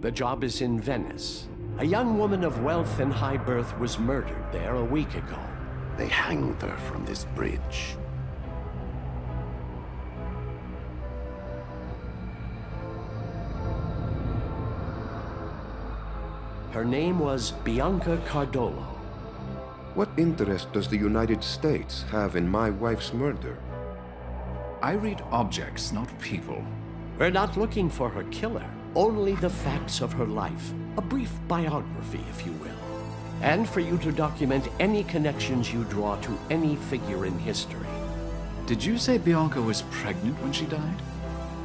The job is in Venice. A young woman of wealth and high birth was murdered there a week ago. They hanged her from this bridge. Her name was Bianca Cardolo. What interest does the United States have in my wife's murder? I read objects, not people. We're not looking for her killer, only the facts of her life. A brief biography, if you will. And for you to document any connections you draw to any figure in history. Did you say Bianca was pregnant when she died?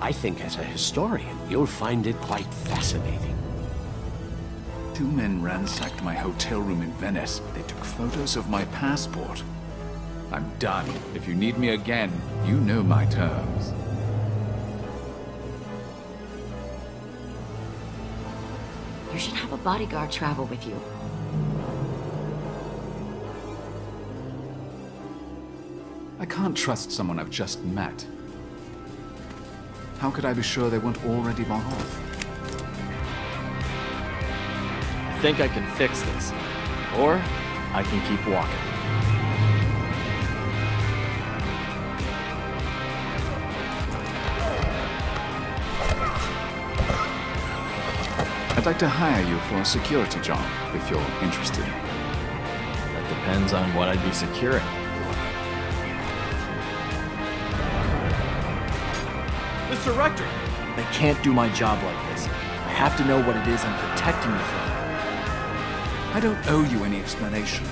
I think as a historian, you'll find it quite fascinating. Two men ransacked my hotel room in Venice. They took photos of my passport. I'm done. If you need me again, you know my terms. You should have a bodyguard travel with you. I can't trust someone I've just met. How could I be sure they weren't already bought off? I think I can fix this. Or I can keep walking. I'd like to hire you for a security job, if you're interested. That depends on what I'd be securing. Mr. Rector! I can't do my job like this. I have to know what it is I'm protecting you from. I don't owe you any explanation.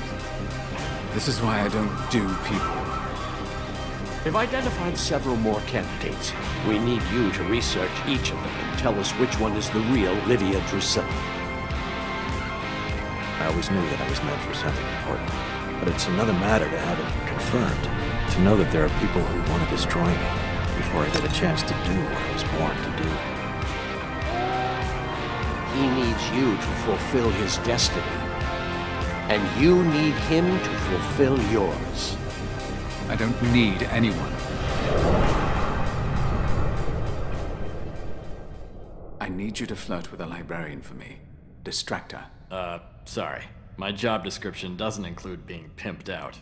This is why I don't do people. We've identified several more candidates. We need you to research each of them and tell us which one is the real Livia Drusilla. I always knew that I was meant for something important. But it's another matter to have it confirmed. To know that there are people who want to destroy me before I get a chance to do what I was born to do. He needs you to fulfill his destiny. And you need him to fulfill yours. I don't need anyone. I need you to flirt with a librarian for me. Distract her. Uh, sorry. My job description doesn't include being pimped out.